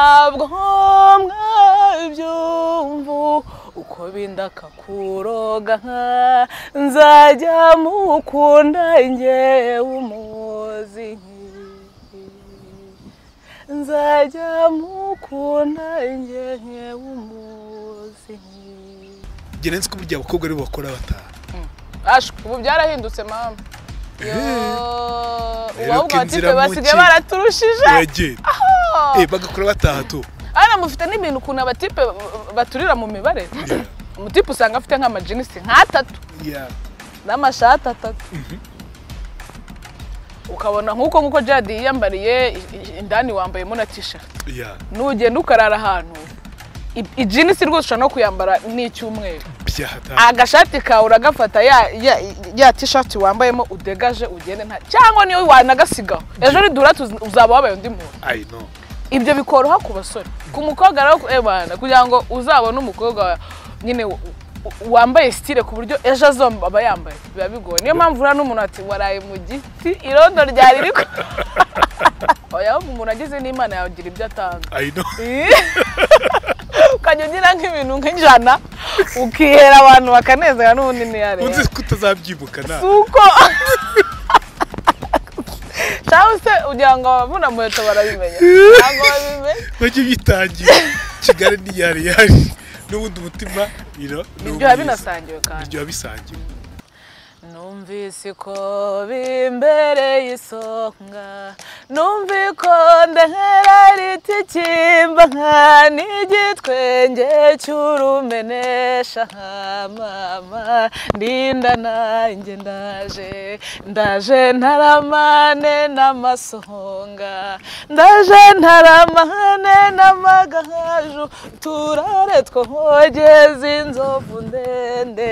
ntabwo mwabyumva uko binda kakuroga nzajya mukunda njyewe umuzi nzajya mukunda njyewe umuzi nzi ko burya abakobwa ari bo bakora bataha. Ashwe ubu byarahindutse mama. Abatipe mu basigaye baraturushije Eh, bagakora bataha tu hano mufite n'ibintu ukuntu abatipe baturira mu mibare? Umutipe usanga afite nk'amajinisi nk'atatu. N'amashati atatu. Ukabona nk'uko nk'uko jade yiyambariye indani wambayemo na tishati nugenda ukarara ahantu. Ijinisi rwose ushobora no kuyambara n'icyumweru byahataha agashati kawe uragafata ya, tishati wambayemo udegaje ugende nta cyangwa niyo wanagasigaho ejo nidura uzaba wabaye undi muntu. Ibyo bikoroha ku basore. Ku mukobwa rero eh bana kugira ngo uzabone umukobwa nyine wambaye style ku buryo ejo azomba aba yambaye. Biba bigoye. Niyo mpamvu uriya n'umuntu ati waraye mu giti irondo ryari riko? Oya umuntu agize n'imana yagira ibyo atanga. ukajya ugira nk'ibintu nk'ijana ukihera abantu bakanezera n'ubundi ntiyareba unzi ko utazabyibuka na. Si uko cyangwa se ugira ngo abavuna muheto barabimenya ntabwo babimenya bajye bitangira kigali ntiyari yari. N'ubundi umutima biryoha binasangiwe kandi. Biryoha bisangiwe. Numvise ko bimbereye isonga. Numvi ko ndahera riti kimba nka n'igitwenge cy'urumenesha. Nka mama ndinda nanjye ndaje ndaje ntaramane n'amasonga. Ndaje ntaramane n'amagaju turare twogeza inzovu ndende.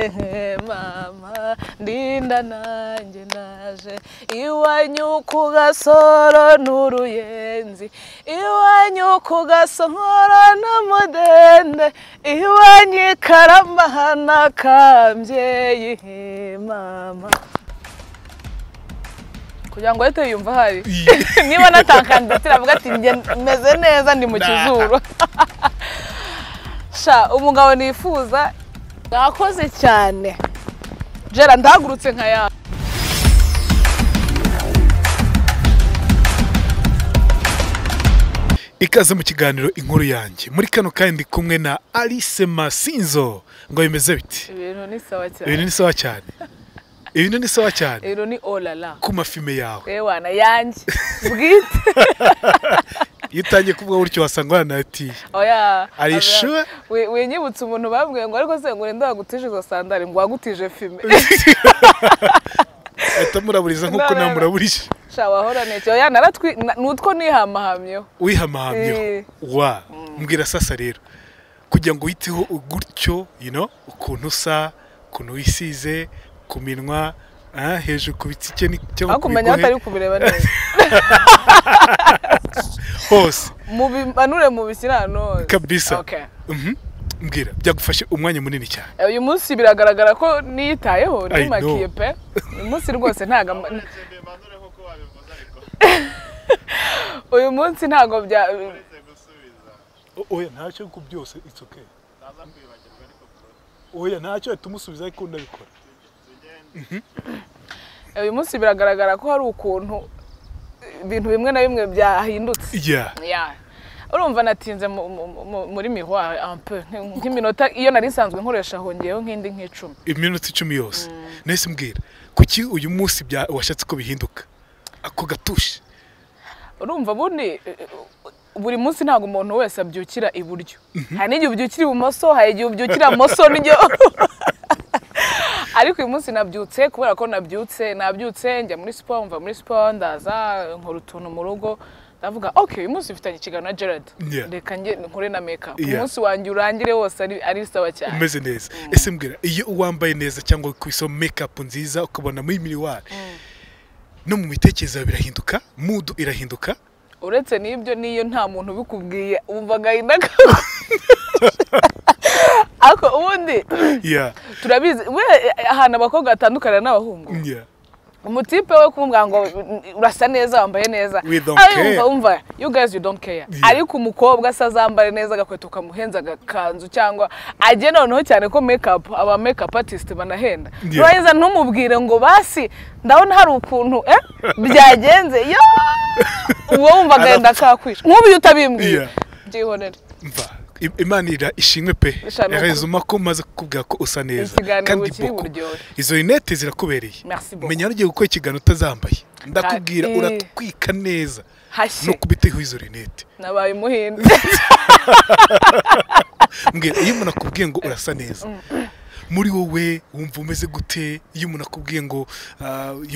Mama ndinda nanjye ndaje. Iwanyu ku gasoro n'uruyenzi. Iwanyu ku gasoro n'umudende. Iwanyu karamahana kambyeyi mama kugira ngo ahite yumva ahari. Niba natankandidatira avuga ati njye meze neza ndi mu kizuru. Sha umugabo nifuza mwakoze cyane. Jera ndahagurutse nka yawe ikaze mu kiganiro inkuru yanjye. Muri kano kandi ndi kumwe na alice masinzo. Ngo bimeze biti ibintu ni sawa ibintu cyane ni sawa cyane. Ibintu ni sawa cyane. Ibintu ni olala. Ku mafime yawe. Ewana yanjye. Bwite. iyo utangiye kuvuga gutyo wasanga abra- sure? we- winyibutsa umuntu bambwiye ngo ariko se ngo urinde wagutije izo sandari ngo wagutije fime. Ahita muraburiza nk'uko namuraburije. Wahora neke oya naratwi na- ni utwo nihamahamyeho wihamahamyeho Eh. wa? Mbwira sasa rero. Kugira ngo uhiteho gutyo ukuntu usa ukuntu wisize ku minwa hejuru ku bitsike ni- cyangwa kumenya bigohe? batari kubireba neza. Hose. Mubimanure mubishyire ahantu hose kabisa. Okay. Mhm. mbwira byagufashe umwanya munini cyane. Uyu munsi biragaragara ko niyitayeho nimakiye pe uyu munsi rwose ntago ama- uyu munsi ntago bya oya ntacyo ku byose it's okay. Oya ntacyo ahita umusubiza ariko ndabikora. Uyu munsi biragaragara ko hari ukuntu ibintu bimwe na bimwe byahindutse. Urumva natinze mu- mu- mu- muri peu. Nk- nk'iminota iyo nari nsanzwe nkoresha hongeyeho nk'indi nk'icumi. Iminota icumi yose. Nahise mbwira kuki uyu munsi washatse ko bihinduka? Ako gatushe urumva bundi eh, buri munsi ntabwo umuntu wese abyukira iburyo. Hari n'igihe ubyukira ibumoso hari igihe ubyukira moso n'iryo ariko uyu munsi nabyutse kubera ko nabyutse nabyutse njya muri siporo mva muri siporo ndaza nkora utuntu mu rugo ndavuga ok uyu munsi mfitanye ikiganiro na gerard. Reka njye nkore na makeup. Yeah. umunsi wanjye urangire wose ari, sawa cyane. Umeze neza. Ese mbwira iyo wambaye neza cyangwa ukwisaho make-up nziza ukabona muri miriwari no mu mitekerereze birahinduka? Mudu irahinduka? Uretse n'ibyo n'iyo nta muntu ubikubwiye wumva agahinda kawe ariko ubundi turabizi. We ahantu abakobwa batandukana n'abahungu. Umutipe we kumubwira ngo urasa neza wambaye neza. We don't Ari care. umva umva you guys you don't care. Ariko umukobwa se azambare neza agakweto kamuhenza agakanzu cyangwa ajye noneho cyane ko makeup aba makeup artist banahenda. Nurangiza ntumubwire ngo basi ndabona hari ukuntu eh byagenze. Yo! Uwo wumva agenda kakwisha nk'ubu iyo utabimbwiye byihorere imana ira ishimwe pe. Ishano ko- umaze kukubwira ko usa neza. Kandi boko izo rinete zirakubereye. Merci beaucoup. menya ugiye gukora ikiganiro utazambaye. Ndakubwira uratwika neza. No kubiteho izo rinete. Nabaye umuhinde. Mbwira iyo umuntu akubwiye ngo urasa neza muri wowe wumva umeze gute? Iyo umuntu akubwiye ngo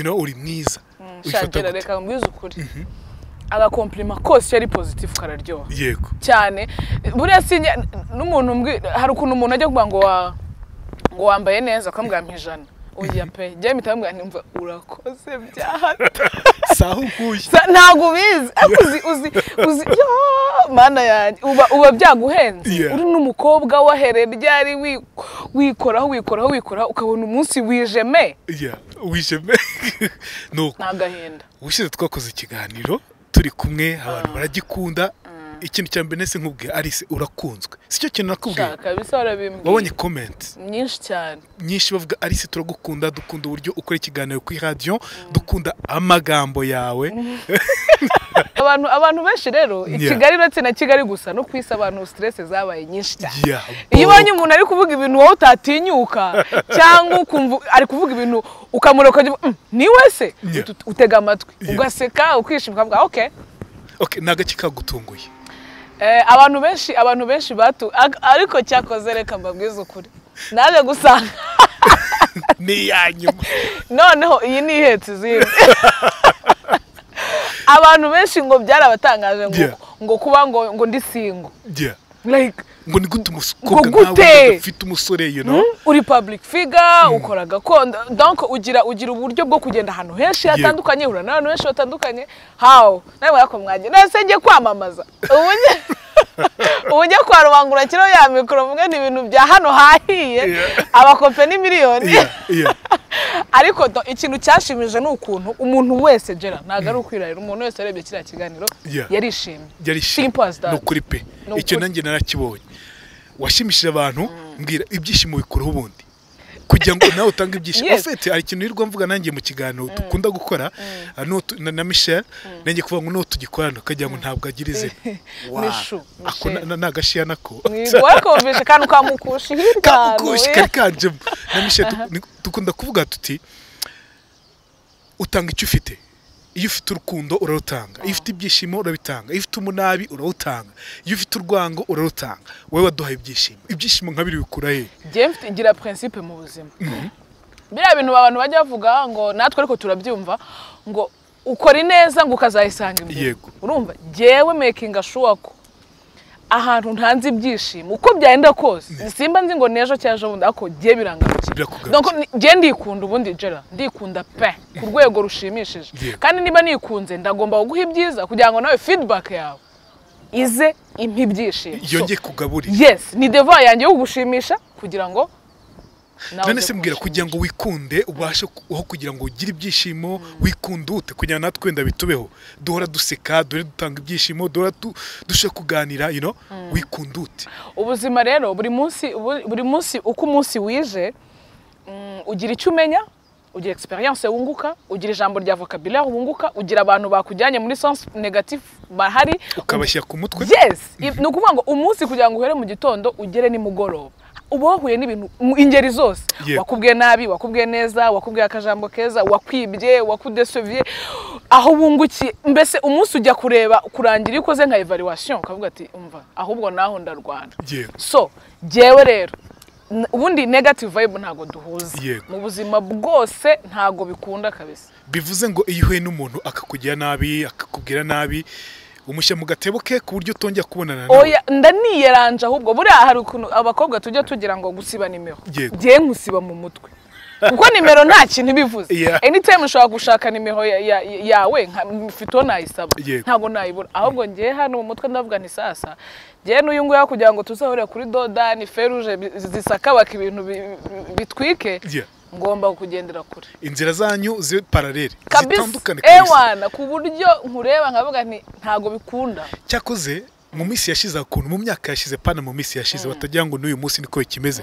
know, uri mwiza. Gute? reka mbwize ukuri. Agakomplima kose iyo ari pozitifu kararyoha. Yego. Cyane. Buriya sinjya n'umuntu hari ukuntu umuntu ajya kuvuga ngo wa ngo wambaye neza akambwira mpa ijana oya pe. Njyewe mpita mbwira nti mva urakoze bya hato saho nkuye Sa- ntabwo ubizi. Ariko uzi uzi uzi mana yanjye. Uba uba byaguhenze. Uri n'umukobwa wahereye ryari wi- wikoraho wikoraho wikoraho ukabona umunsi wijeme? Ya wijeme. Ni agahinda ubushize twakoze ikiganiro. Turi kumwe abantu baragikunda ikintu cya mbere nese nkubwiye arise urakunzwe. Si cyo kintu nakubwiye? Wabonye comment nyinshi cyane. Nyinshi bavuga arise turagukunda dukunda uburyo ukora ikiganiro kuri radiyo dukunda amagambo yawe. Abantu abantu benshi rero i kigali uretse na kigali gusa no ku isi abantu stress zabaye nyinshi cyane. Ya iyo ubonye umuntu ari kuvuga ibintu wowe utatinyuka cyangwa ukumva ari kuvuga ibintu ukamureka "Mm, ni we se? Yeah. Ut- utega amatwi. Ugaseka ukishima ukavuga ok okay ni agaki kagutunguye. Eh, abantu benshi abantu benshi batu ariko cyakoze reka mbabwize ukuri. Naje gusanga. Ni iya nyuma. Noneho iyi ni ihetse izindi. Abantu benshi ngo byarabatangaje ngo kuba ngo ndi singo ngo ni gute umukobwa nkawe udafite umusore you know? Uri public figure ukora gakondo. Donc ugira ugira uburyo bwo kugenda ahantu henshi hatandukanye uhura n'abantu benshi batandukanye how? Nawe mwako mwagiye nase njye kwamamaza. Ubu njye ubu njye kwa rubangura kiriho ya mikoro mvuge ni ibintu bya hano hahiye. Abakope ni miliyoni. Ariko ikintu cyashimije ni ukuntu umuntu wese gera ntabwo ari ukwirarira umuntu wese arebye kiriya kiganiro yarishimye. Ni ukuri pe. Icyo nanjye narakibonye. Washimishije abantu mbwira ibyishimo bikuraho ubundi. Kugira ngo nawe utange ibyishimo. Ufite hari ikintu wirirwa mvuga nanjye mu kiganiro dukunda gukora tu- na michelle nanjye kuvuga ngo n'uwo tugikorana ukagira ngo ntabwo agira izina. Ako ni agashiya nako. Wakumvisha akantu kamukusha hirya kamukushi kari kanjemo na michelle dukunda kuvuga tuti utanga icyo ufite. Iyo ufite urukundo urarutanga iyo ufite ibyishimo urabitanga iyo ufite umunabi urawutanga iyo ufite urwango urarutanga wowe waduhaye ibyishimo. Ibyishimo nka biri bikura he? Mfite ngira principe mu buzima. Biriya bintu abantu bajya bavuga ngo natwe ariko turabyumva ngo ukora ineza ngo ukazayisanga imbere. Yego. urumva? Njyewe making sure ko ahantu ntanze ibyishimo. Uko byagenda kose simba nzi ngo n'ejo cyangwa ejo bundi ariko. Donc, ni- njye ndikunda ubundi jera ndikunda pe ku rwego rushimishije. Kandi niba nikunze ndagomba kuguha ibyiza kugira ngo nawe feedback yawe ize impa ibyishimo. Yongeye kugaburira. Yes ni devoir yanjye yo kugushimisha kugira ngo none se mbwira kugira ngo wikunde ubashe aho kugira ngo ugire ibyishimo wikunde ute kugira ngo natwe wenda bitubeho. Duhora duseka duhore dutanga ibyishimo duhora du- dushobora kuganira you know? Wikunde ute ubuzima rero buri munsi bu- buri munsi uko umunsi wije mm, ugira icyo umenya ugira experience wunguka ugira ijambo rya vocabulaire wunguka ugira abantu bakujyanye muri sens negatif bahari. Ukabashyira ku mutwe. Yes! I- ni ukuvuga ngo umunsi kugira ngo uhere mu gitondo ugere nimugoroba. Uba wahuye n'ibintu ingeri zose. Wakubwiye nabi wakubwiye neza wakubwiye akajambo keza wakwibye wakudesovye aho wungukiye mbese umunsi ujya kureba kurangira iyo ukoze nka evaluation ukavuga ati umva ahubwo naho ndarwana. So jyewe rero ubundi negative vibe ntago duhuza mu buzima bwose ntago bikunda kabisa. Bivuze ngo iyo uhuye n'umuntu akakugira nabi akakubwira nabi umushyira mu gatebo ke ku buryo utongera kubonana nawe. Oya ndaniyeranje ahubwo buriya hari ukuntu abakobwa tujya tugira ngo gusiba nimero. Jyewe nkusiba mu mutwe. Kuko nimero nta kintu iba ivuze Yeah. anytime ushobora gushaka nimero ya- ya- yawe mfite uwo nayisaba. Ntabwo nayibura. Ahubwo ngewe hano mu mutwe ndavuga nti sasa ngewe n'uyu nguyu kugira ngo tuzahurire kuri dodani feruje zisakabaka ibintu bi- bi- bitwike. Ngomba kugendera kure. Inzira zanyu kabisa. zitandukane ewana ku buryo nkureba nkavuga nti ntago bikunda. Cyakoze mu minsi yashize ukuntu mu myaka yashize pana mu minsi yashize batagira ngo n'uyu munsi niko bikimeze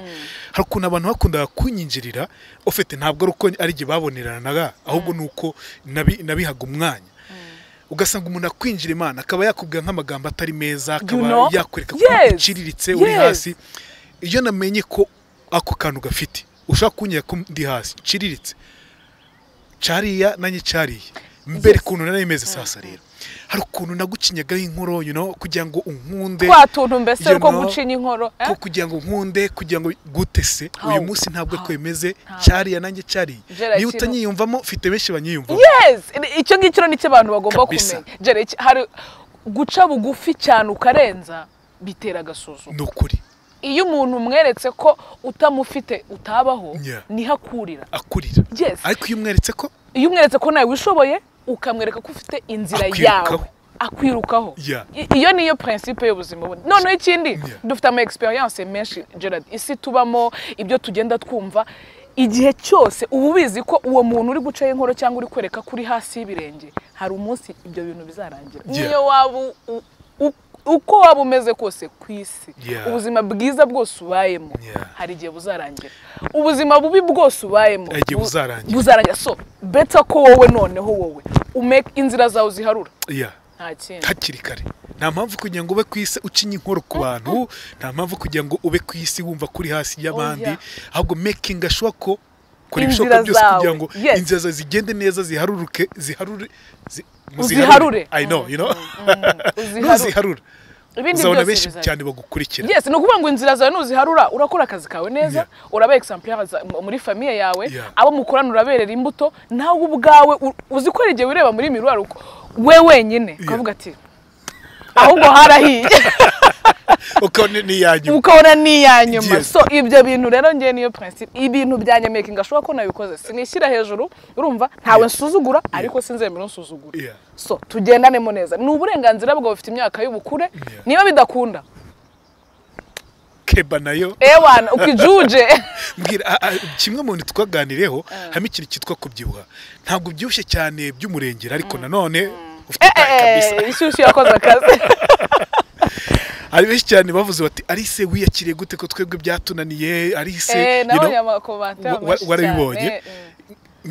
hari ukuntu abantu bakundaga kunyinjirira ufite ntabwo ari uko ari igihe baboneranaga ahubwo ni uko nabi- nabihaga umwanya. Ugasanga umuntu akwinjira imana akaba yakubwira nk'amagambo atari meza akaba yakwereka ko uciriritse uri hasi. Iyo namenye ko ako kantu gafite ushaka kunyera ko ndi hasi nciriritse cariya nanjye cariye mbere ukuntu nari meze sasa rero. Hari ukuntu nagucinyagaho inkoro you know, kugira ngo unkunde twa tuntu mbese know, gucinya inkoro eh? ko kugira ngo nkunde kugira ngo gute se. Uyu munsi ntabwo ariko bimeze cyariya nanjye cyariye Gerard, niba utanyiyumvamo mfite benshi banyiyumvamo. Yes! Icyo ngicyo ni cyo abantu bagomba kumenya. Hari guca bugufi cyane ukarenza bitera agasuzuma ni ukuri. Iyo umuntu umweretse ko utamufite utabaho ni ho akurira. Akurira. Ariko iyo umweretse ko? Iyo umweretse ko nawe wishoboye ukamwereka ko ufite inzira yawe. Akwirukaho. Iyo niyo principe y'ubuzima noneho ikindi dufite ama experience menshi Gerard. Isi tubamo ibyo tugenda twumva igihe cyose uba ubizi ko uwo muntu uri gucaho inkoro cyangwa uri kwereka ko uri hasi y'ibirenge hari umunsi ibyo bintu bizarangira. Niyo waba uko waba umeze kose ku isi. Ubuzima bwiza bwose ubayemo. Hari igihe buzarangira. Ubuzima bubi bwose ubayemo. Buzarangira. so beta ko wowe noneho wowe. Umeke inzira zawe ziharura. Hakiri kare. Nta mpamvu kugira ngo ube ku isi ucinya inkoro ku bantu. Nta mpamvu kugira ngo ube ku isi wumva ko uri hasi y'abandi. Oya. ahubwo making sure ko kora ibishoboka byose kugira ngo inzira zawe zigende neza ziharuruke ziharure zi- Uziharure. Uzabona byose benshi cyane bagukurikira. Yes ni ukuvuga ngo inzira zawe nuziharura urakora akazi kawe neza uraba mu- muri famiye yawe abo mukorana uraberera imbuto nawe ubwawe uzi ko hari igihe wireba muri miruwari we wenyine. Ukavuga ati ahubwo harahiye ukabona ni iya nyuma. Ukabona ni iya nyuma. So ibyo bintu rero ngewe niyo principe ibintu bya nyamakinga ashobora ko nabikoze sinishyira hejuru urumva ntawe nsuzugura ariko sinzemera unsuzugura Yeah. so tugendanemo neza. Ni uburenganzira bwawe ufite imyaka y'ubukure. Niba bidakunda. Keba na yo. Ewana ukijuje. Mbwira kimwe mu bintu twaganireho harimo ikintu cyitwa kubyibuha. Ntabwo ubyibushye cyane by'umurengera ariko nanone ufite taye kabisa. Eh, inshyushyu yakoze akazi. Hari benshi cyane bavuze bati arise wiyakiriye gute ko twebwe byatunaniye? Arise Eh, warabibonye?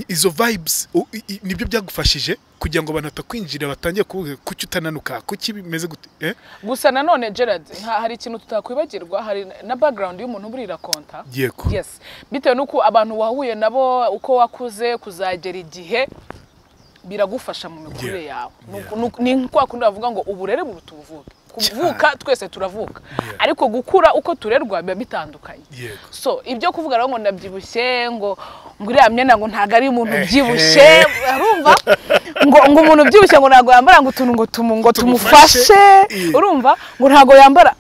izo vibes u- i- i- ni byo byagufashije kugira ngo abantu batakwinjira batangiye kuvuga kuki utananuka? Kuki bimeze gute? Eh? gusa nanone gerard hari ikintu tutakwibagirwa hari na background y'umuntu burira konta. Yego. Yes. Bitewe n'uko abantu wahuye nabo uko wakuze kuzagera igihe biragufasha mu mikurire yawe. Ni kwa kundi bavuga ngo uburere buruta ubuvuke. Kuvuka twese turavuka. Ariko gukura uko turerwa biba bitandukanye. So ibyo kuvuga rero ngo ndabyibushye ngo ngo uriya myenda ngo ntabwo ari umuntu ubyibushye urumva? Ngo ngo umuntu ubyibushye ngo ntabwo yambara ngo utuntu ngo tumu ngo Tumufashe. urumva? Ngo ntabwo yambara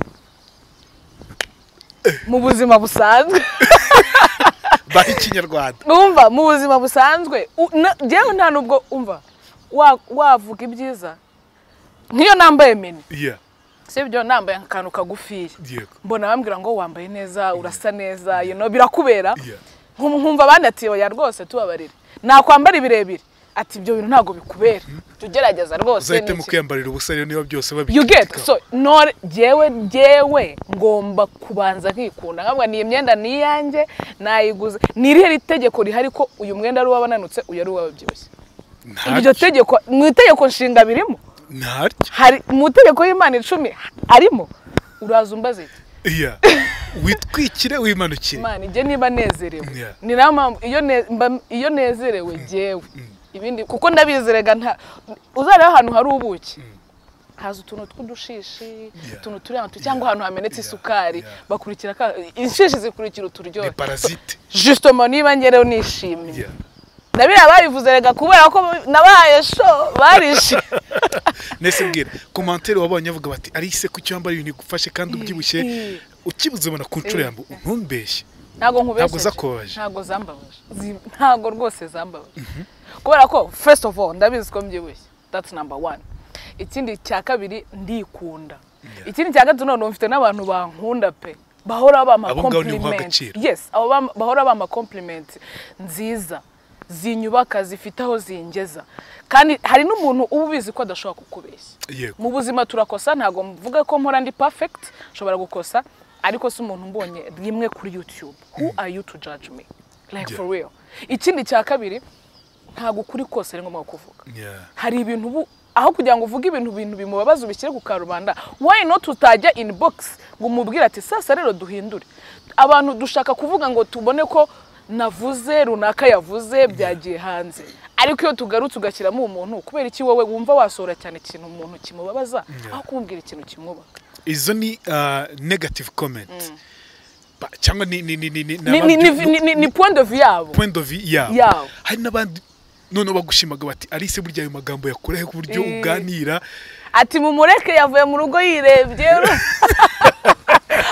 mu buzima busanzwe. baha ikinyarwanda. Umva mu buzima busanzwe njyewe nta nubwo umva wa- wavuga ibyiza nk'iyo nambaye mini. Sibyo nambaye akantu kagufiya. Mbona bambwira ngo wambaye neza urasa neza birakubera. Nkumva abandi ati oya rwose tubabarire. Nakwambara ibirebire. Ati ibyo bintu ntabwo bikubera. Jya ugerageza rwose uzahite ni mu iki." kwiyambarira ubusa rero niba byose you get? Babikritika. so nore jyewe jyewe ngomba kubanza nkikunda. Nkavuga ni imyenda ni iyanjye nayiguze. Ni irihe tegeko rihari ko uyu mwenda ari uw'abananutse uyu ari uw'ababyibushye iryo tegeko mu itegeko nshinga birimo? Hari mu itegeko y'imana icumi arimo uraza umbaze yeah. Witwikire wimanukire. Niba nezerewe. Iyo ne- mba- iyo nezerewe jyewe ibindi kuko ndabizerega nta uzareba ahantu hari ubuki. Haza utuntu tw'udushishi utuntu turi ahantu cyangwa ahantu hamenetse isukari. Bakurikira inshishi zikurikira uturyohe. Ni parasite. Justement niba ngerewe nishimye. Yeah. Ndabira babivuze rega kubera ko nabaye sho barishe nese mbwira komantere wabonye avuga bati arise kuki wambara ibintu bigufashe kandi ubyibushye ukibuze ubona ku nshuro yambu ntumbeshye ntabwo nkubeshye Ntabwo zambabaje ntabwo rwose zambabaje kubera ko first of all ndabizi ko mbyibushye. That's number one. Ikindi cya kabiri ndikunda. Ikindi cya gatatu none mfite n'abantu bankunda pe. Bahora uha compliment yes abo bahora bampa compliment nziza. Zinyubaka zifite aho zingeza. Kandi hari n'umuntu uba ubizi ko adashobora kukubeshya. Mu buzima turakosa ntabwo mvuga ko mpora ndi perfect nshobora gukosa ariko si umuntu mbonye rimwe kuri youtube. Who are you to judge me? Like for real. Ikindi cya kabiri ntabwo ukuri kose ari ngombwa kuvuga. Hari ibintu ubu aho kugira ngo uvuge ibintu bintu bimubabaza ubishyire ku karubanda why not utajya in box ngo umubwire ati sasa rero duhindure. Abantu dushaka kuvuga ngo tubone ko navuze runaka yavuze byagiye hanze. Ariko iyo tugarutse ugashyiramo umuntu kubera iki wowe wumva wasohora cyane ikintu umuntu kimubabaza aho kumubwira ikintu kimwubaka izo ni uh, negative comment. Ba- cyangwa ni point de vue Yabo. hari n'abandi noneho bagushimaga bati arise burya ayo magambo yakurehe ku buryo Eh. uganira? Ati mumureke yavuye mu rugo yirebye.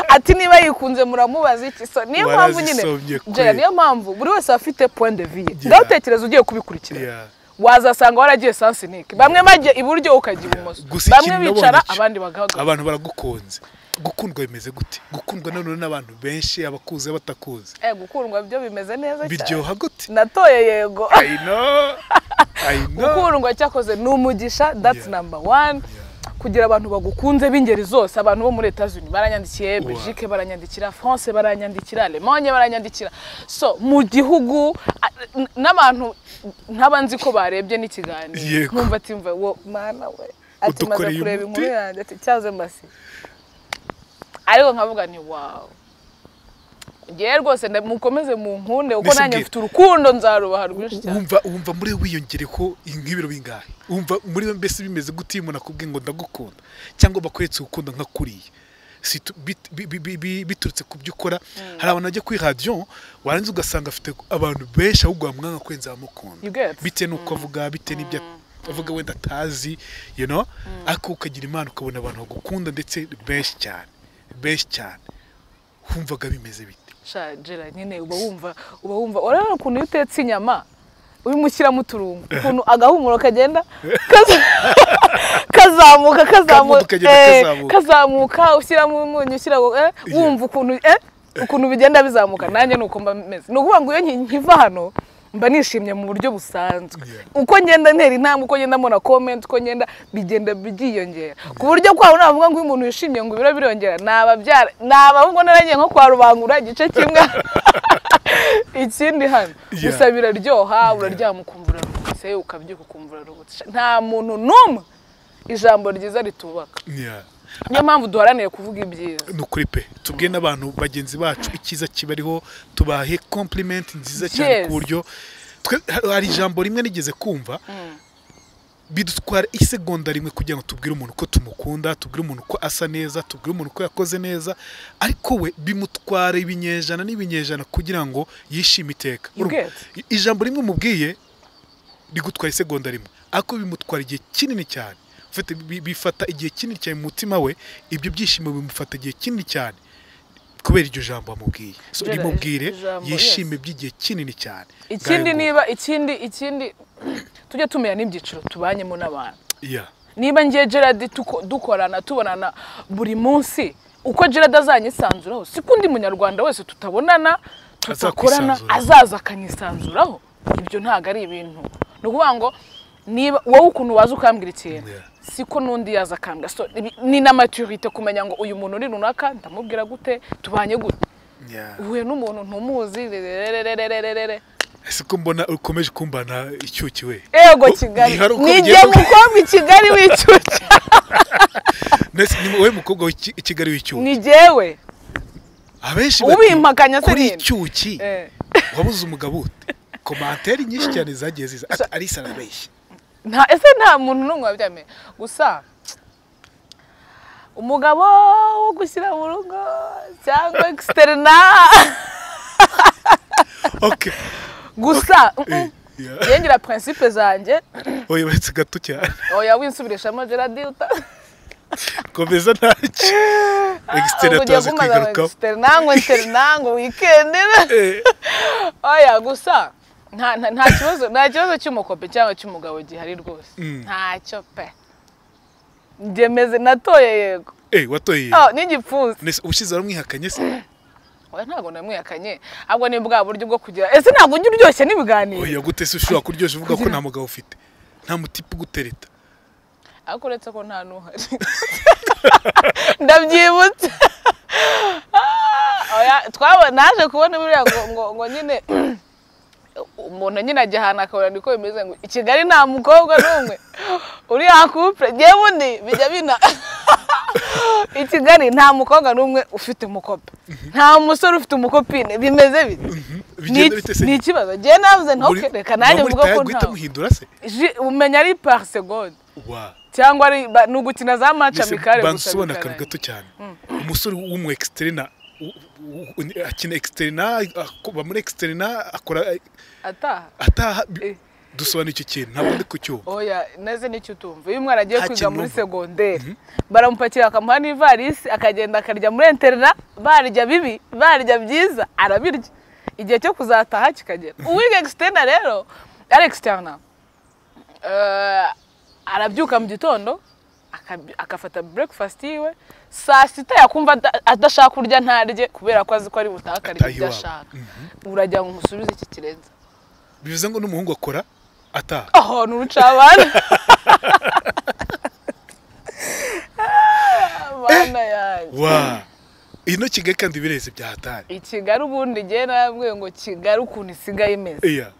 Ati niba yikunze muramubaza iki? So niyo mpamvu nyine. Jaya, niyo mpamvu buri wese afite point de Yeah. ngaho utekereza ugiye kubikurikira. Wazasanga waragiye sansinike bamwe bajya iburyo ukajya ibumoso. Bamwe bicara abandi bagahagarara abantu baragukunze. Gukundwa bimeze gute? Gukundwa nanone n'abantu benshi abakuze batakuze eh gukundwa byo bimeze neza cyane. Biryoha gute? Natoye yego. I know. I know. Gukundwa cyakoze ni umugisha that's Yeah. number one. Kugira abantu bagukunze b'ingeri zose abantu bo muri Etats Unis baranyandikiye. Belgique baranyandikira France baranyandikira Allemagne baranyandikira. So mu gihugu n'abantu ntaba nzi ko barebye n'ikiganiro. Nkumva ati mva wo mana we. Ati maze kureba inkuru yanjye. Ati cyaze mbasi ariko nkavuga nti wow. Ngewe rwose mukomeze mu nkunde kuko nanjye mfite urukundo nzarubaha rwinshi cyane. Wumva muri wiyongereho nk'ibiro bingahe? Wumva muri we mbese bimeze gute umuntu akubwiye ngo ndagukunda? Cyangwa bakweretse gukunda nka kuriya? Biturutse ku byo ukora. Hari abantu bajya kuri radiyo warangiza ugasanga afite abantu benshi ahubwo bamwanga kwenza bamukunda. Bitewe n'uko avuga bitewe n'ibyo avuga wenda atazi you know? Ariko ukagira imana ukabona abantu bagukunda ndetse benshi cyane. Benshi cyane. Wumvaga bimeze bite? Sha jera nyine uba wumva uba wumva urabona ukuntu iyo utetse inyama ubimushyiramo uturungo ukuntu agahumuro kagenda kaza- kazamuka eh, kazamuka. kazamuka ushyiramo umunyu ushyiramo eh, wumva ukuntu eh, ukuntu bigenda bizamuka. Nanjye ni uko mba meze. Ni ukuvuga ngo iyo nki- nkiva hano mba nishimye mu buryo busanzwe. Uko ngenda ntera intambwe uko ngenda mbona comment uko ngenda bigenda byiyongera ku buryo kwawe navuga ngo iyo umuntu yishimye ngo ibiro birongera nababyara naba ahubwo naragiye nko kwa rubangura igice kimwe. Ikindi hano gusa biraryoha uraryama ukumva uraruhutse ukabyuka ukumva uraruhutse nta muntu n'umwe ijambo ryiza ritubaka. Niyo mpamvu duharanire kuvuga ibyiza. Ni ukuri pe. Tubwiye n'abantu bagenzi bacu icyiza kibariho tubahe compliment nziza cyane ku buryo. Hari ijambo rimwe nigeze kumva bidutwara isegonda rimwe kugira ngo tubwire umuntu ko tumukunda tubwire umuntu ko asa neza tubwire umuntu ko yakoze neza. Ariko we bimutwara ibinyejana n'ibinyejana kugira ngo yishime iteka. Ijambo rimwe mubwiye rigutwara isegonda rimwe. Ariko bimutwara igihe kinini cyane. Bifata igihe kinini cyane mu mutima we ibyo byishimo bimufata igihe kinini cyane. Kubera iryo jambo wamubwiye rimubwire yishime by'igihe kinini cyane. Ikindi niba ikindi ikindi tujye tumenya n'ibyiciro tubanyemo n'abantu. Niba ngiye gerard dukorana tubonana buri munsi uko gerard azanyisanzuraho siko undi munyarwanda wese tutabonana tutakorana azaza akanyisanzuraho. Ibyo ntabwo ari ibintu. Ni ukuvuga ngo niba wowe ukuntu waza ukambwira ikintu. Siko n'undi yaza ibi- ni na maturite kumenya ngo uyu muntu uri runaka ndamubwira gute? Tubanye gute? Uhuye n'umuntu ntumuzi. Rerererererere ese ko mbona ukomeje kumbana icyuki we? Ego Oh, kigali. ni nijye mukobwa i kigali w'icyuki. Nese ni wowe mukobwa i kigali w'icyuki? Ni jyewe abenshi ubimpakanya se kuri icyuki? Eh. wabuze umugabo ute? Komanteri nyinshi cyane zagiye ziza. Arisa arabeshya ese nta muntu n'umwe wabyemeye gusa umugabo wo gushyira mu rugo cyangwa okay gusa yengera principe zanjye oya bahetse gato cyane. Oya winsubirishamo gerard uta komeza ntacyo egisiteri turaza kwigarukaho. externa ngo interna ngo weekend. Eh, oya gusa nta kibazo nta kibazo cy'umukope cyangwa cy'umugabo gihari rwose. Mm. ntacyo pe. Njye meze natoye yego. Eh watoye Oh, n'igipfunsi ubushize waramwihakanye se? Oya ntabwo namwihakanye ahubwo ni bwa buryo bwo kugira ese ntabwo ujya uryoshya n'ibiganiro? Oya gute se ushobora kuryoshya uvuga ko nta mugabo ufite? Nta mutipe ugutereta ariko uretse ko nta n'uhari. Ndabyibutse Ah, naje kubona buriya ngo nyine umuntu nyine ajya ahantu akabona niko bimeze ngo i kigali nta mukobwa n'umwe. Uri hakupure ngewe undi bijya bina. I kigali nta mukobwa n'umwe ufite umukope nta musore ufite umukopine. Bimeze bite se? ni ikibazo. Ngewe navuze ntoke reka nanjye mvuga ko ntawe muhindura se? Ji- umenya ari par segonde wa. Cyangwa ari ni ugukina za Mbese amikare banza gusa usobanura akantu bikarangira. gato cyane umusore w'umu u- akina exterina akuba muri exterina akora ataha Eh. dusobanura icyo kintu? Ntabwo ndi kucyumva. Oya neze ni cyo utumva? Iyo umwana agiye kwiga muri segonderi baramupakira bakamuha n'ivarisi akagenda akarya muri interina barya bibi barya byiza arabirya. Igihe cyo kuzataha kikagera. Uwiga externa rero ari externa eh, arabyuka mu gitondo agafata breakfast yiwe saa sita yakumva ada- adashaka kurya ntarye kubera ko azi ko ari butaha akarya Ataha ibyo ashaka uragira ngo umusubize iki kirenze. Bivuze ngo n'umuhungu akora ataha. Aho ni urucabana bana yanjye. Wa. Ino kigali kandi bireze bya hatari. Ubundi ngewe nabwiye ngo kigali ukuntu isigaye imeze. Iya.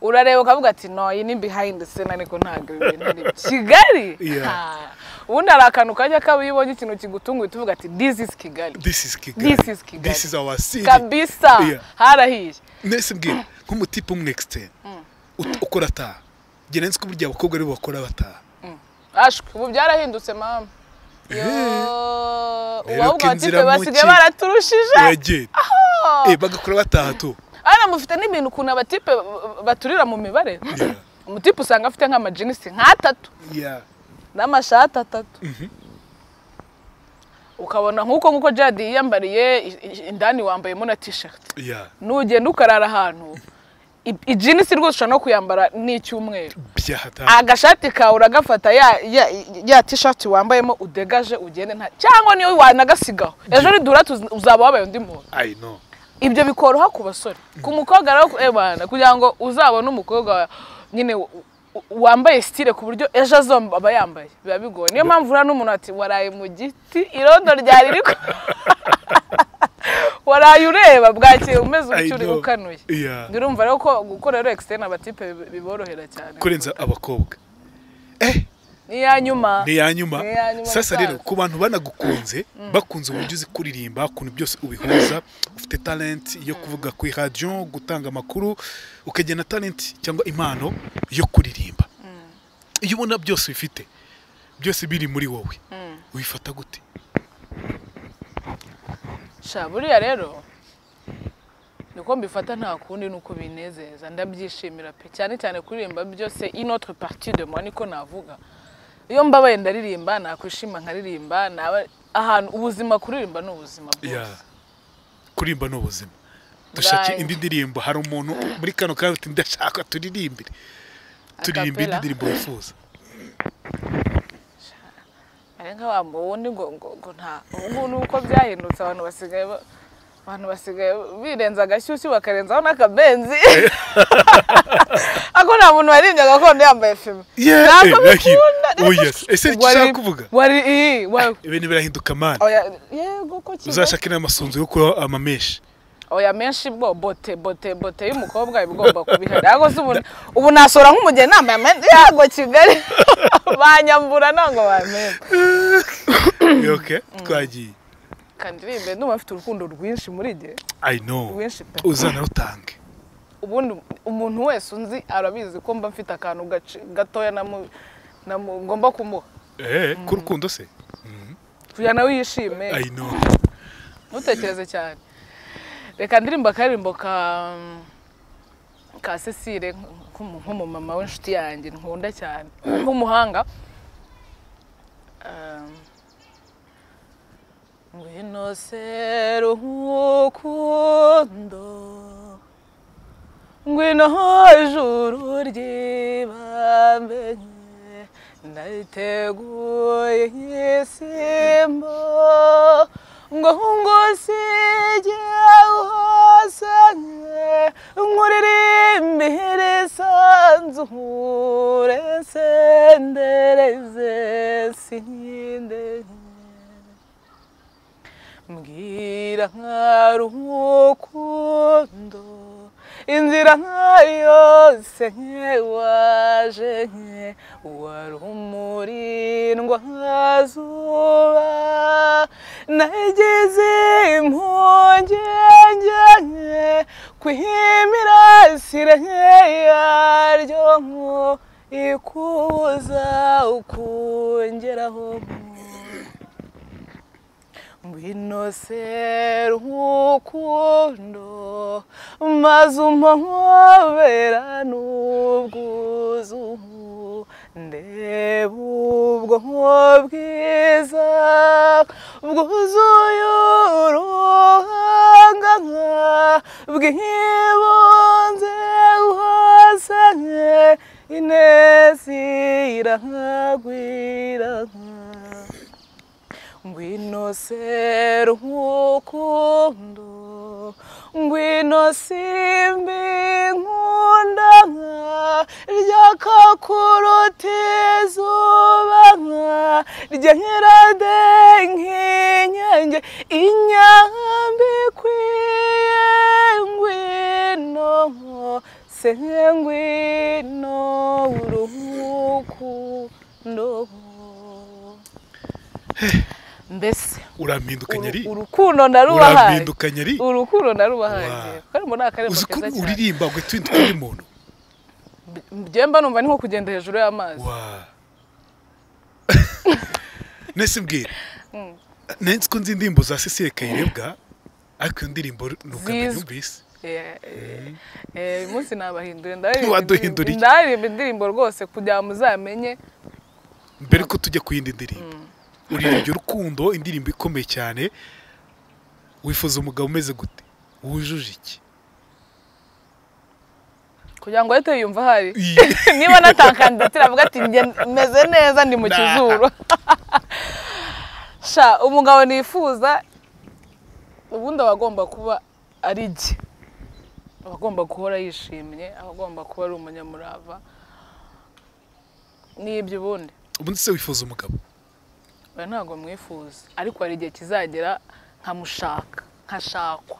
Urareba ukavuga ati no iyi ni behind scene ariko ntabwo ibi bintu ari byo." kigali. Ubundi hari akantu kajya kaba iyo ubonye ikintu kigutunguye tuvuga ati this is kigali. This is kigali. This is Kigali. this is our city. Kabisa. Yeah. harahiye. Nese mbwira nk'umutipe w'umu externe ut- ukora ataha njye nzi ko burya abakobwa ari bo bakora bataha ashwe ubu byarahindutse mama ko inzira abatipe basigaye baraturushije. Eh bagakora bataha tu. Hano mufite n'ibintu ukuntu abatipe baturira mu mibare? Umutipe usanga afite nk'amajinisi nk'atatu. Yeah. N'amashati atatu. Ukabona nk'uko nk'uko jade yiyambariye indani wambayemo na tisheti yeah nugenda ukarara ahantu. Ijinisi rwose ushobora no kuyambara n'icyumweru agashati kawe uragafata ya tishati wambayemo udegaje ugende nta cyangwa niyo wanagasigaho. Ejo nidura tuz- uzaba wabaye undi muntu. I know. Ibyo bikoroha ku basore. Ku mukobwa rero eh kugira ngo uzabone umukobwa wa- nyine wambaye style ku buryo ejo azomba aba yambaye. Biba bigoye. Niyo mpamvu uriya n'umuntu ati waraye mu giti? Irondo ryari riko? Waraye ureba? Bwakeye umeze I utyo uri know. ukanuye. Urumva rero ko gukora rero externe abatipe bi- biborohera cyane. Kurenza abakobwa. Eh ni ya nyuma. Ni iya nyuma sasa rero ku bantu banagukunze bakunze uburyo uzi kuririmba ukuntu byose ubihuza ufite talent yo kuvuga kuri radio gutanga amakuru ukagira na talent cyangwa impano yo kuririmba. Iyo ubona byose bifite byose biri muri wowe wifata gute? Sha buriya rero niko mbifata nta kundi nuko binezeza. Ndabyishimira pe cyane cyane kuririmba byose inotre partie de moi niko navuga. Iyo mbabaye ndaririmba nakwishima nkaririmba naba ahantu ubuzima kuririmba ni ubuzima bwose. Kuririmba ni ubuzima. Dushake indi ndirimbo. Hari umuntu muri kano kanya uti ndashaka turirimbire. Turirimba indi ndirimbo wifuza. Nka wa wundi ngo ngo ngo nta ubu ni uko byahindutse abantu basigaye ba- abantu basigaye birenza agashyushyu bakarenzaho n'akabenzi. Ako nta muntu waririmbye gakondo yambaye fime. Ntabwo bikunda yes. Ese ni cyo ushaka kuvuga? wari ibintu birahinduka mani uzashake n'amasunzu yo kubaho amameshi oya menshi bwo bote bote bote y'umukobwa iba igomba kubihari ariko se ubu nasora nk'umugeni nambaye amenyo yago kigali banyambura ntabwo bamenya okay twagiye kandirimbe ndumva mfite urukundo rwinshi muri jye i know uzanarutange ubundi umuntu wese unzi arabizi ko mba mfite akantu gatoya namu- ngomba kumuha. Eh k'urukundo se. Kugira nawe yishime. I know. Ntutekereze cyane. Reka ndirimba akaririmbo ka ka cecile nk'umu- nk'umumama w'inshuti yanjye nkunda cyane. Nk'umuhanga. Um, ngwino sero nk'urukundo ngwino ijuru ryibambenye. Ndayiteguye isimbo ngo ngusige hose nkuririmbire sanzure sendereze sinde mbwira nka rukundo inzira nka yose waje wari umurindwa nkazuba. Nagize impungenge kwimirasire yaryo nko ikuza ukungeraho. Ngwino serukundo maze umpobera n'ubwuzu. Ndeba ubwo bwiza bwuzuye uruhanga bwibunze hose inezi irahagwira ngwino serukundo ngwino simbi nkunda ryakakuruta izuba ryanyirade nk'inyange inyambi ikwiye ngwino se ngwino urukundo mbese? Urampinduka nyari? urukundo ndarubahaye. Urampinduka nyari? Urukundo ndarubahaye Wow. kandi mbona akarembo uzi ko keza cyane. uririmba ugatinduka undi muntu? Mba numva ni nko kugenda hejuru y'amazi. Nese mbwira? Nzi ko nzi indirimbo za Cecile Kayirebwa ariko iyo ndirimbo Zizwi. nyumvise Eh, eh, eh, uyu munsi nabahindure ndaririmba indirimbo rwose kugira ngo muzamenye. Mbere ko tujya ku yindi ndirimbo. Uririmba urukundo indirimbo ikomeye cyane. Wifuza umugabo umeze gute? Wujuje iki? Kugira ngo ahite yumva ahari. Niba natankandidatira avuga ati meze neza ndi mu kizuru. Sha umugabo nifuza ubundi aba agomba kuba ari jye aba agomba guhora yishimye aba agomba kuba ari umunyamurava. N'ibyo ubundi. Ubundi se wifuza umugabo? Ntabwo mwifuza. Ariko hari igihe kizagera nkamushaka nkashakwa.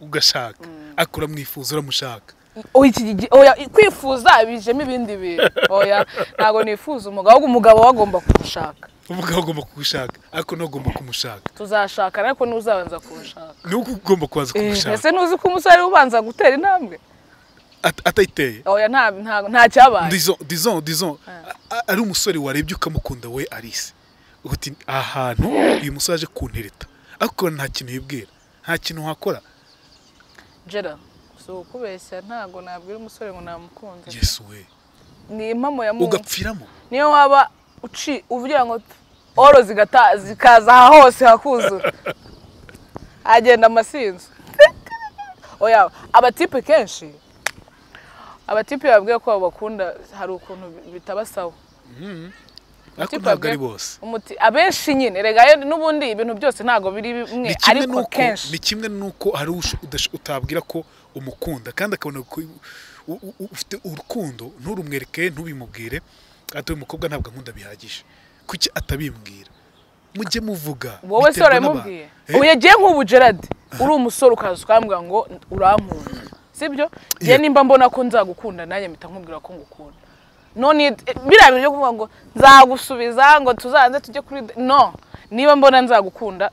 Ugashaka. Ariko uramwifuza uramushaka. Oya iki gihe oya kwifuza bijemo ibindi bintu. Oya ntabwo nifuza umugabo umugabo we agomba kumushaka. Umugabo agomba kugushaka ariko nawe ugomba kumushaka. Tuzashaka ariko n'uzabanza kumushaka. Niwe ugomba kubanza Eh, kumushaka. ese ntuzi ko umusore ubanza gutera intambwe? At- atayiteye. Oya nta cyabaye. Dizon dizon dizon a- ari umusore warebye ukamukunda we arise uti ahantu uyu musore aje kuntereta. Ariko nta kintu yibwira nta kintu wakora. Jera si ukubeshya ntabwo nabwira umusore ngo namukunze. Yesu we. Ni impamo ya muntu ugapfiramo. Niyo waba uci uvugira ngo oro zigata zikaza aha hose hakuzura. Agenda amasinzo oya abatipe kenshi abatipe babwiye ko babakunda hari ukuntu bitabasawa ariko ntabwo ari bose. umuti abenshi nyine rega n'ubundi ibintu byose ntabwo biri bimwe ariko kenshi. ni kimwe nuko hari utabwira ko umukunda kandi akabona ufite urukundo nturumwereke ntubimubwire. Ati uyu mukobwa ntabwo ankunda bihagije. Kuki atabimbwira mujye muvuga wowe se urabimubwiye n'abantu. Eh? nk'ubu gerard uri umusore ukaza ukambwira ngo urankunda. Sibyo njye nimba mbona ko nzagukunda nanjye mpita nkubwira ko ngukunda. None biriya bintu byo kuvuga ngo nzagusubiza ngo tuzaze tujye kuri no niba mbona nzagukunda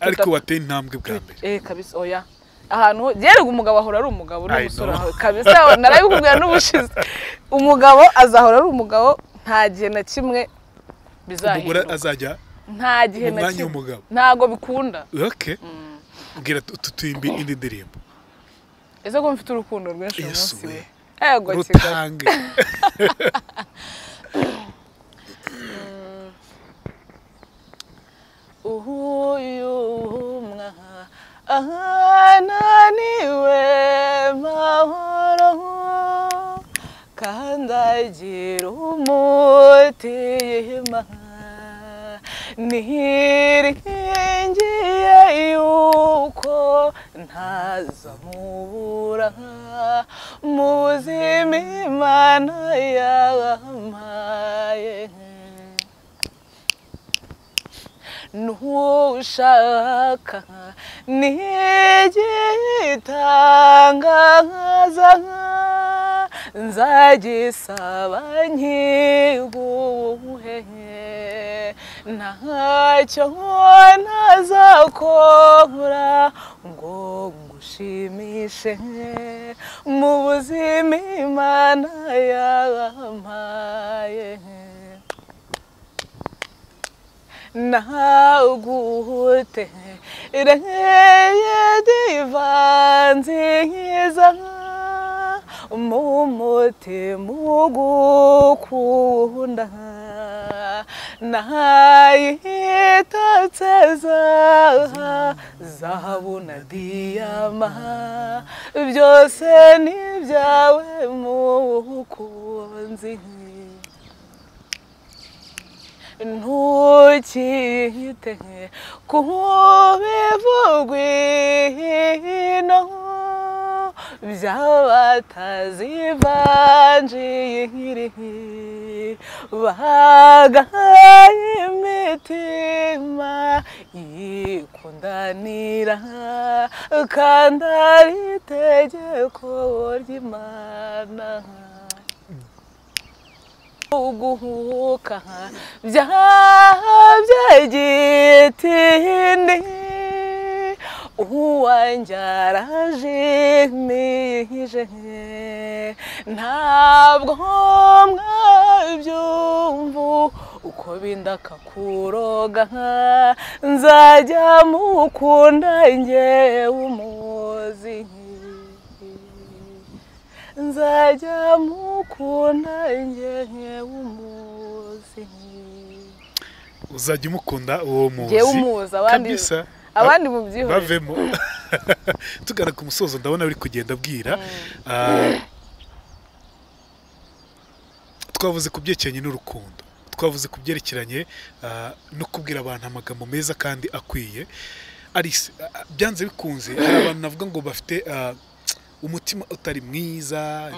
ariko wateye intambwe bwa mbere. Eh kabisa oya. Ahantu yerega umugabo ahora ari umugabo uri I umusore know. aho kabisa narabikubwira n'ubushize. Umugabo azahora ari umugabo nta gihe na kimwe umugore bizahinduka azajya nta gihe na kimwe. ntago bikunda. Okay. Bwira tu- tutuyimbi indi ndirimbo ese ko mfite urukundo rwinshi munsi we. we. Ego kigali. rutange uyu mwana ni we mahoro kandi nzagira umutima. Niringiye yuko ntazamubura mu buzima imana yampaye nushaka n'igitangaza nzagisaba nkiguhe. Ntacyo ntazakora ngo ngushimishe mu buzima imana yampaye nagute reye divanze nkiza mu mutima ugukunda nayitatse zaha zahabu na diyama byose ni ibyawe mukunzi ntukite kubivugwa hino by'abatazivanjiye nkiri bagaye imitima yikundanira kandi ari itegeko ry'imana uguhuka byagitindi uwanjarajimije ntabwo mwabyumva uko bindaka kuroga nzajya mukunda njyewe umuzi. Nzajya mukunda njyewe umuzi. Uzajya umukunda uwo muzi kabisa. Abandi mu byihorere. Bavemo. Tugana ku musozo ndabona biri kugenda abwira Ah, twavuze ku byerekeranye n'urukundo. Twavuze ku byerekeranye ah, no kubwira abantu amagambo meza kandi akwiye. Ah, byanze bikunze hari abantu navuga ngo bafite ah, umutima utari mwiza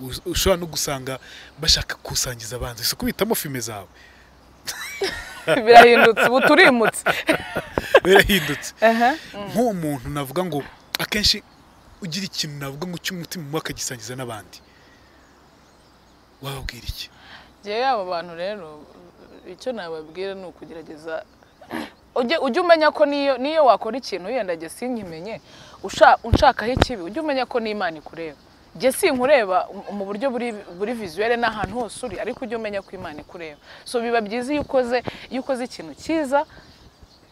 us- ushobora no gusanga bashaka gusangiza abandi si kubitamo filime zawe. Birahindutse ubu turimutse birahindutse Aha. nk'uwo muntu navuga ngo akenshi ugira ikintu navuga ngo cy'umutima umwe akagisangiza n'abandi. Wababwira iki? Njyewe abo bantu rero icyo nababwira ni ukugerageza ujye umenya ko niyo niyo wakora ikintu njye sinkimenye usha- unshakaho ikibi ujye umenya ko n'imana ikureba. Njye sinkureba mu buryo buri visuwere n'ahantu hose uri ariko ujye umenya ko imana ikureba. So biba byiza iyo ukoze iyo ukoze ikintu cyiza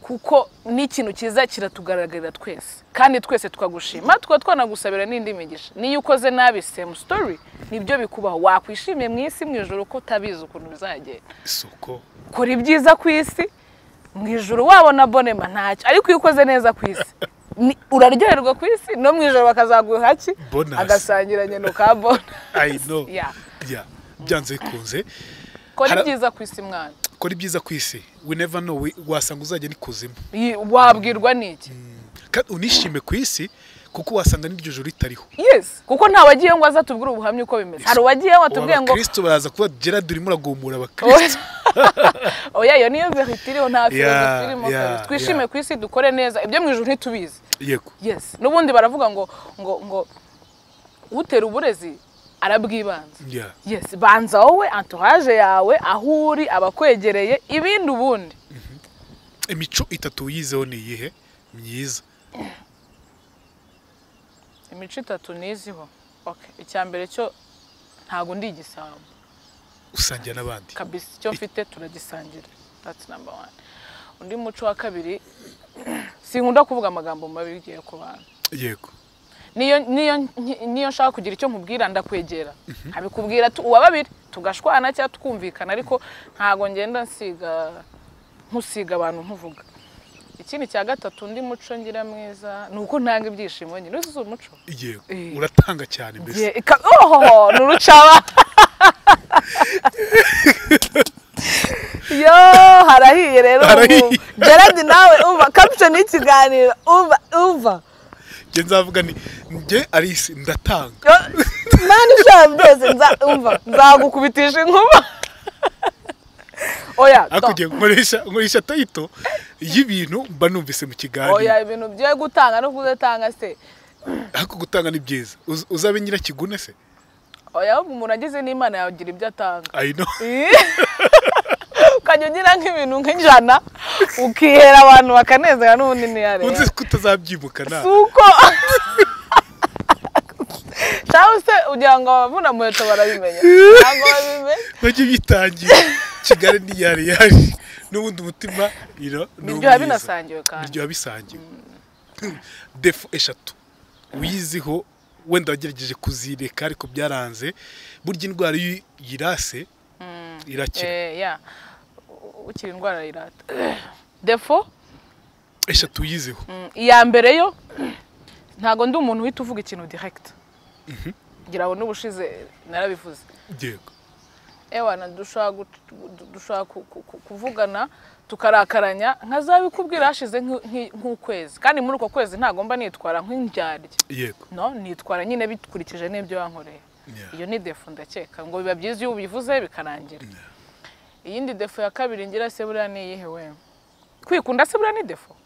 kuko n'ikintu cyiza kiratugaragarira twese. Kandi twese tukagushima tukaba twanagusabira n'indi migisha. Niyo ukoze nabi same story ni byo bikubaho. Wakwishimiye mu isi mu ijoro ko utabizi ukuntu bizagenda. Isuko kora ibyiza ku isi mu ijoro wabona bonema ntacyo. Ariko iyo ukoze neza ku isi uraryoherwa ku isi? No mu ijoro bakazaguha haki agasangira nyine ka bona I know. Yeah. yeah. Byanze bikunze. Kora ibyiza ku isi mwana. Kora ibyiza ku isi. We never know. We- wasanga uzajya n'ikuzimu wabwirwa n'iki kandi unishime ku isi kuko wasanga n'iryo joro ritariho. Yes. Kuko nta wagiye ngo aza atubwire ubuhamya uko bimeze. Hari uwagiye ngo atubwiye ngo abakristo baraza kuba gerard urimo uragumura abakristo oya iyo niyo verite iriho nta filozofi irimo twishime ku isi dukore neza. Ibyo mu ijoro ntitubizi. Yego. Yes. N'ubundi baravuga ngo ngo ngo utera uburezi arabwibanza. Yes. Banza wowe entourage yawe aho uri abakwegereye ibindi ubundi. Imico itatu wiyizeho ni iyihe? Myiza. Imico itatu niziho. Okay. icya mbere cyo ntago ndi igisambo usangira n'abandi. Kabisa. Icyo mfite turagisangira that's number one. Undi muco wa kabiri sinkunda kuvuga amagambo mabi ugiye ku bantu. Yego. Niyo niyo niyo nshaka kugira icyo nkubwira ndakwegera. Abikubwira uwa babiri tugashwana cyangwa tukumvikana ariko ntabwo ngenda nsiga nkusiga abantu nkuvuga. Ikindi cya gatatu undi muco ngira mwiza ni uko ntanga ibyishimo nyine uzi umuco? Yego. Eh. Uratanga cyane mbese. Oho ni urucaba. harahiye rero Harahiye. ubu. gerard nawe umva caption y'ikiganiro umva umva njye nzavuga ni njye arisi ndatanga. Mani ushaka byose nza- umva. Nzagukubitisha inkuba. Oya njye nkoresha nkoresha tayito y'ibintu mba numvise mu kiganiro. Oya ibintu byo gutanga no kudatanga se. Ariko gutanga ni byiza. Uz- uzabe nyirakigune se? Oya umuntu agize n'imana yagira ibyo atanga. I. know ukajya ugira nk'ibintu nk'ijana ukihera abantu bakanezera n'ubundi ntiyareba unzi ko utazabyibuka si nawe uko? Cyangwa se ugira ngo abavuna muheto barabimenya. Ntabwo babimenya. Bajye bitangira kigali ntiyari yari n'ubundi ni biryoha binasangiwe kandi. Biryoha bisangiwe. Defo eshatu. Wiyiziho wenda wagerageje kuzireka ariko byaranze burya indwara iyo uyirase irakira. Eh, ukiri indwara irata. Defo? Eshatu wiyiziho mm, iya mbere yo ntabwo ndi umuntu uhita uvuga ikintu direct. Ngira ngo n'ubushize narabivuze. Yego. Ewana dushobora kuvugana tukarakaranya nkazabikubwira hashize nk'ukwezi. Kandi muri uko kwezi ntagomba nitwara nk'indyarya. Yego. No nitwara nyine bikurikije n'ibyo wankoreye. Iyo ni defo ndakeka. Ngo biba byiza iyo ubivuze bikarangira. Iyindi defo ya kabiri ngira se buriya ni iyihe we kwikunda se buriya ni defo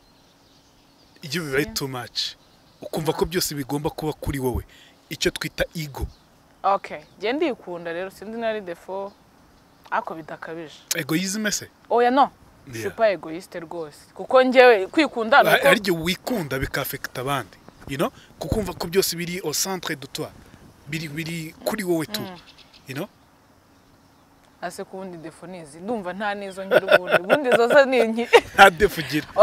iyo bibaye too much. Ukumva ko byose bigomba kuba kuri wowe icyo twita ego. Okay njye ndikunda rero sinzi niba ari defo. Ariko bidakabije egoyizme se? Oya no. Supa egoyiste rwose. Kuko njyewe kwikunda ni uko hari igihe wikunda bikafekita abandi. You know? Kukumva ko byose biri au centre de toi. Biri kuri wowe tu. You know? Ase ku wundi defo nizi? Ndumva nta n'izo ngira ubundi. Ubundi zose ni inki nta defu ugira.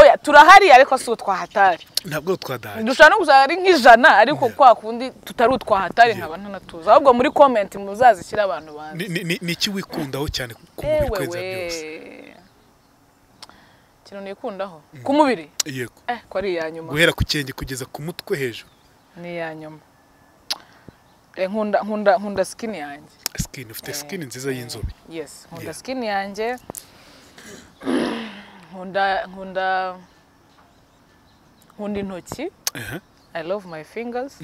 Oya turahari ariko si utwahatari ntabwo twadahaye dushobora no gusanga ari nk'ijana ariko kwa kundi tutari utwahatari nkaba ntanatuza. Ahubwo muri komenti muzazishyire abantu banze. Ni- iki wikundaho cyane ku mubiri kwenza byose? Ikintu nikundaho? Ku mubiri? Yego. Eh ko ari iya nyuma. Guhera ku kirenge kugeza ku mutwe hejuru. Ni iya nyuma. Nkunda nkunda nkunda skin yanjye skin ufite skin nziza y'inzobe. yes nkunda Yeah. skin yanjye nkunda nkunda nkunda intoki i love my fingers.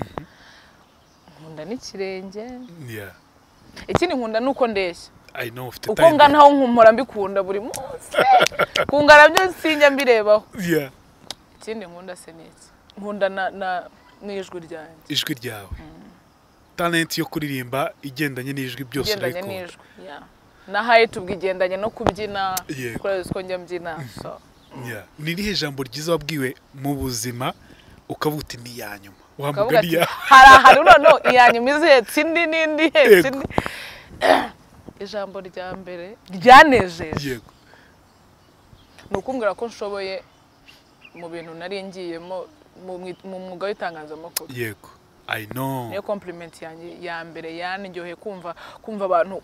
Nkunda n'ikirenge yeah. Ikindi nkunda ni uko ndeshya uko nganaho nkumpora mbikunda buri munsi. Kungana byo sinjya mbirebaho yeah. Ikindi nkunda se ni iki nkunda na na n'ijwi ryanjye ijwi ryawe. Talent yo kuririmba igendanye n'ijwi byose urayikunda n'ijwi yeah. na hayiti ubwo igendanye no kubyina Yego. kurezi ko njya mbyina so. Yeah. ni irihe jambo ryiza wabwiwe mu buzima ukavuga uti ni iya nyuma? Wamuga ni iya hari ahantu noneho iya nyuma izihetse indi n'indi ihetse indi ijambo rya mbere ryanejeje ni ukumbwira ko nshoboye mu bintu nari ngiyemo mu mwuga w'itangazamakuru. Yego. Niyo compliment yanjye ya mbere yaniryoheye kumva kumva abantu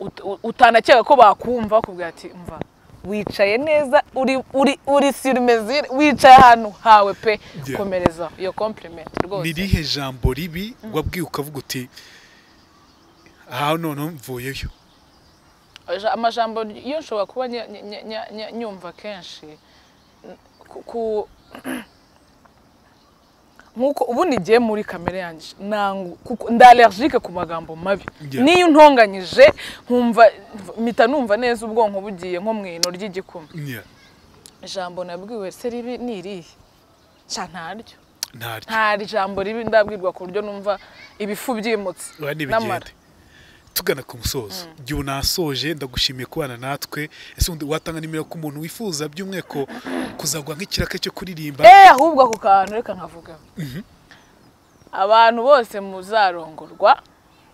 utanakeka ko bakumva bakubwira ati mva wicaye neza uri uri uri sur mesure wicaye ahantu hawe pe komereza. Iyo compliment ni rwose. Irihe jambo ribi wabwiwe ukavuga uti aha noneho mvuyeyo? Aja- amajambo yo nshobora kuba nyumva kenshi. Ku nk'uko ubundi ngiye muri kamere yanjye allergique ku magambo mabi. Niyo untonganyije nkumva mpita numva neza ubwonko bugiye nko mu ino ry'igikoma. Ijambo nabwiwe se ribi ni irihe? Nca ntaryo ntaryo nta jambo ribi ndabwirwa ku buryo numva ibifu byimutse. N'amara. Tugana ku musozo. Igihe unasoje ndagushimiye kubana natwe. Ese undi watanga nimero ku muntu wifuza by'umweko kuzagwa nk'ikiraka cyo kuririmba? Eh ahubwo ako kantu reka nkavuga. Abantu bose muzarongorwa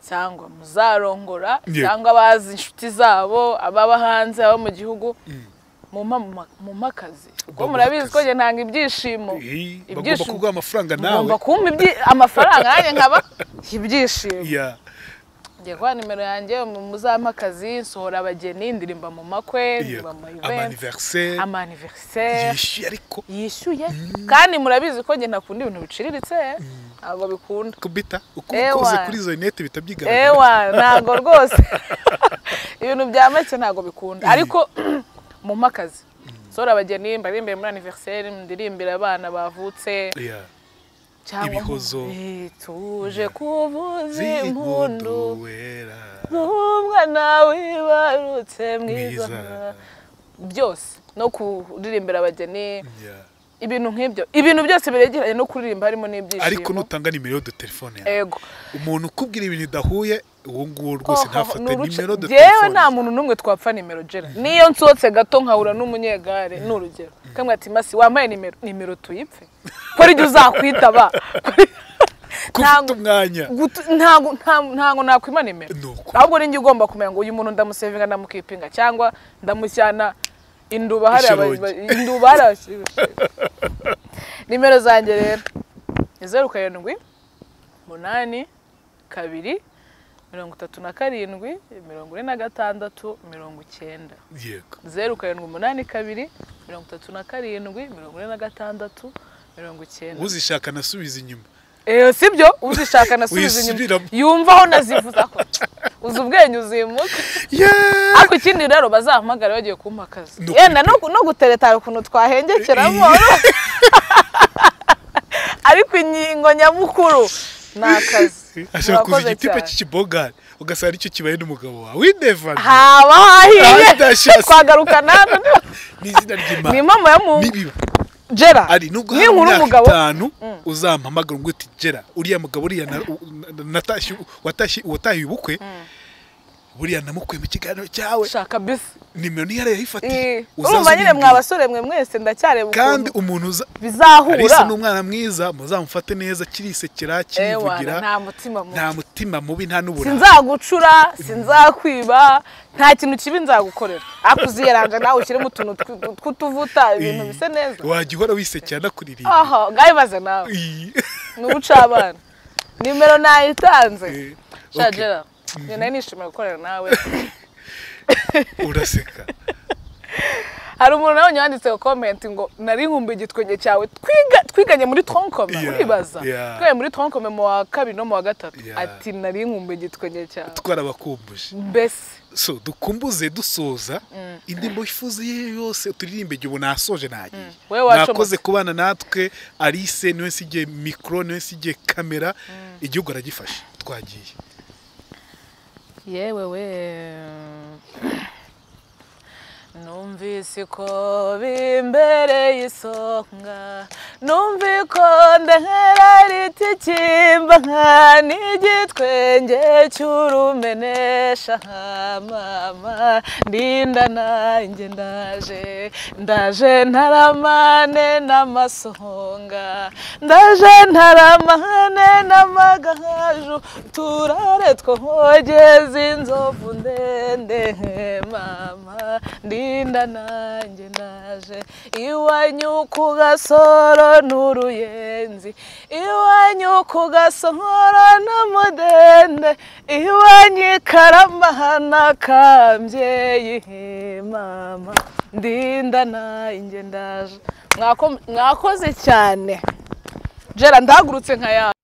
cyangwa muzarongora cyangwa abazi inshuti zabo ababa hanze abo mu gihugu. Mumpa mu ma- mumpa akazi kuko murabizi ko njye ntanga ibyishimo. Bagomba kuguha amafaranga nawe. Ngomba kumpa amafaranga nanjye nkaba ibyishimo. Ngiye kuba nimero yanjye mu- muzampa akazi nsohora abageni ndirimba mu makwe ndirimba mu amaniveriseri yishyuye ariko. Yishyuye kandi murabizi ko njye ntakunda ibintu biciriritse. Ntabwo bikunda. Kubita? Ukoze kuri izo rinete bihita byigaragara. Ewa ntabwo rwose. Ibintu bya make ntabwo bikunda. Ariko mu akazi sora abageni mbaririmbe muri anniversaire ndirimbira abana bavutse. Ibihozo. Tuje kuvuza z'impundu impundu. Wera umwana wibarutse mwiza. Byose. No kuririmbira abageni. Ibintu nk'ibyo. Ibintu byose biregeranye no kuririmba harimo n'ibyishimo. Ariko nutanga nimero de telefone yawe umuntu ukubwira ibintu idahuye uwo nguwo rwose ntafate nimero de yewe nta muntu n'umwe twapfa nimero gera niyo nsohotse gato nkahura n'umunyegare ni urugero. Kamwe ati masi wambaye nimero nimero tuyipfe? Kora igihe uzakwitaba ko ufite umwanya. Gutu- ntago nta- ntago nakwima nimero. Ahubwo ninjye ugomba kumenya ngo uyu muntu ndamusevinga ndamukipinga cyangwa ndamushyana induba ba- induba bashyira nimero zanjye rero. Ni zeru karindwi umunani kabiri mirongo itatu na karindwi mirongo ine na gatandatu mirongo icyenda. Yego. Zeru karindwi umunani kabiri mirongo itatu na karindwi mirongo ine na gatandatu mirongo icyenda. Uzishaka nasubiza inyuma. Eh, si byo uzishaka nasubiza inyuma. Yumva aho nazivuza ko uzi ubwenge uzimuka ariko ikindi rero bazahamagara bagiye kumpa akazi. Yenda no, no gutereta hari ukuntu twahengekeramo. Ariko ingingo nyamukuru ni akazi. ashobora Murakoze igitipa cy'ikibogari ugasanga ari cyo kibaye n'umugabo wawe. Wineva haba hahiye hano n'izina ni ry'imana. Impamo ya mu nibiba jera ni inkuru imyaka umugabo uzampamagara ngo uti gera uriya mugabo uriya watashye ubukwe. Buriya namukuye mu kiganiro cyawe. Shaka bisi nimero niyo yarayifatiye Eh, urumva nyine mwa basore mwe mwese ndacyareba kandi umuntu bizahura. Alice ni umwana mwiza muzamufate neza kirisekera kirivugira. Nta mutima mubi. Nta mutima mubi nta n'uburanga sinzagucura sinzakwiba nta kintu kibi nzagukorera. Ariko uziyaranga nawe ushyiremo utuntu tw- tw'utuvuta ibintu bisa neza. Wajya uhora wisekera anakuririmba aha ngabibaze nawe. Ni ubucabana nimero nayitanze. Shagera. Njye nari nishimiye gukorera nawe uraseka hari umuntu nawe yanditse komenti ngo nari nkumbuye igitwenge cyawe twiga- twiganye muri tronkome uribaza twiganye muri tronkome mu wa kabiri no mu wa gatatu ati nari nkumbuye igitwenge cyawe twarabakumbuje mbese so dukumbuze dusoza indirimbo wifuza iyo ari yo yose turirimbe igihe ubu nasoje nagiye wacomotse. nakoze kubana natwe alice ni we nsigiye mikoro ni we nsigiye kamera igihugu aragifashe twagiye yewe we numvise ko bimbereye isonga numvi ko ndahera riti kimba nka n'igitwenge cy'urumenesha. Nka mama ndinda nanjye ndaje. Ndaje ntaramane n'amasonga. Ndaje ntaramane n'amagaju. Turare twogeze inzovu ndende. Mama ndinda nanjye ndaje iwanyu ku gasoro n'uruyenzi iwanyu ku gasoro n'umudende iwanyu karamahana kambyeyi mama ndinda nanjye ndaje. Mwako- mwakoze cyane. Jera ndahagurutse nka yawe